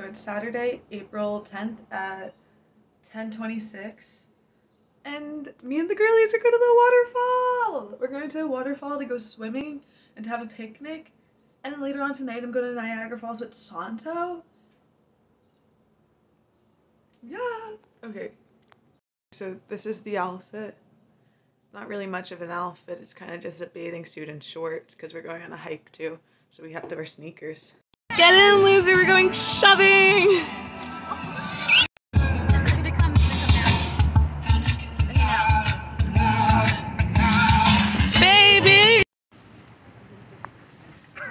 So it's Saturday, April 10th at 10:26, and me and the girlies are going to the waterfall. We're going to a waterfall to go swimming and to have a picnic, and then later on tonight I'm going to Niagara Falls with Santo. Yeah. Okay. So this is the outfit. It's not really much of an outfit. It's kind of just a bathing suit and shorts because we're going on a hike too. So we have to wear sneakers. Get in, loser! We're going shopping! Baby!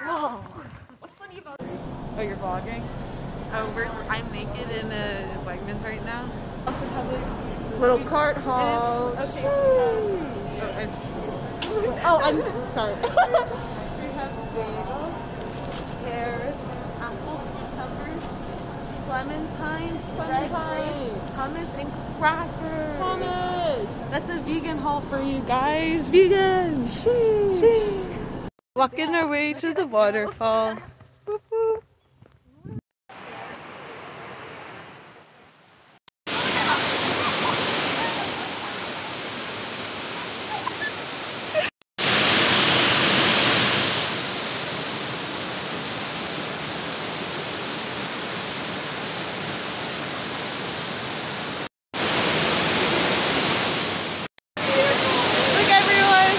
Whoa. What's funny about Oh, you're vlogging? Oh, we're, I'm naked in a Wegmans right now. also have like Little cart haul. okay. Oh, and Oh, I'm sorry. we have bagel, clementines, Clementines. hummus, and crackers. Hummus. That's a vegan haul for you guys. Vegan. Sheesh. Walking our way to the waterfall. Boop, boop. Look everyone.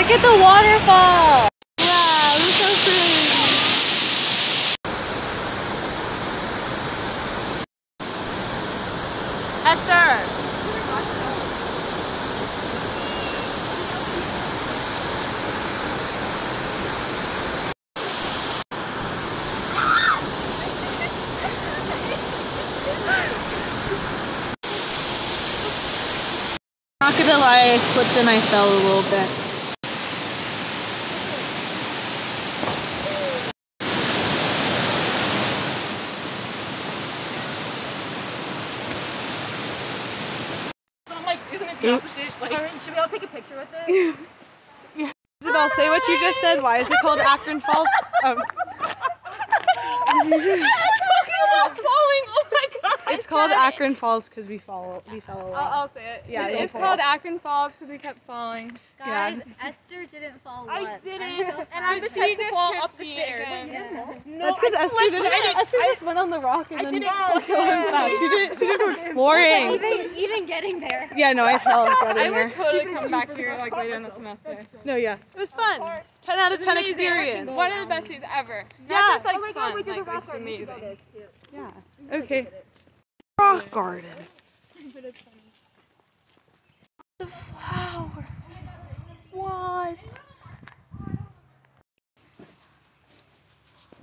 Look at the waterfall. Wow, look so pretty. Esther. Not gonna lie, I slipped and I fell a little bit. I'm like, isn't it the Oops. should we all take a picture with it? Isabel, say what you just said. Why is it called Akron Falls? Oh, We're talking about falling. My god. it's called Akron Falls because we fall. We fell a I'll, lot. I'll say it. Yeah, it's, it's fall. called Akron Falls because we kept falling. Yeah. Guys, Esther didn't fall I didn't. I'm so And I'm of just you. trying to fall up the stairs. again. Yeah. No, That's because Esther didn't. I didn't- Esther just went on the rock and I then didn't going fall. back. She didn't. She didn't go exploring. Even even getting there. Yeah, no, I fell I would totally come back here like later in the semester. No, yeah, it was fun. Ten out of ten amazing. experience. One of the best days ever. Yeah. Not just like Oh my fun, god, we did like, the rock it's garden. We should amazing. Yeah. Okay. Rock garden. The flowers. What?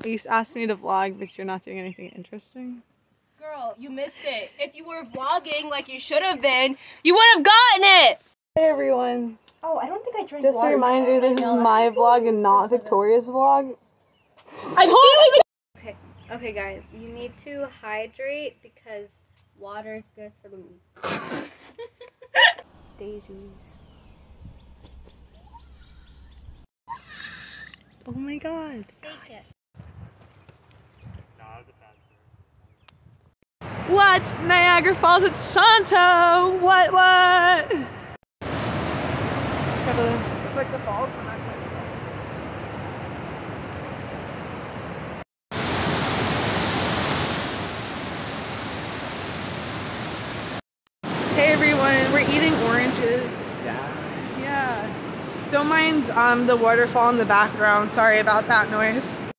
You asked me to vlog, but you're not doing anything interesting. Girl, you missed it. If you were vlogging like you should have been, you would have gotten it. Hey everyone. Oh, I don't think I drank Just a reminder, this is my vlog and not Victoria's vlog. I'm stealing Okay. Okay, guys, you need to hydrate because water is good for me. meat. Daisies. Oh my god. Take it. What? Niagara Falls at Santo! What, what? It's like the falls, but not quite. Hey everyone, we're eating oranges. Yeah. Yeah. Don't mind um, the waterfall in the background. Sorry about that noise.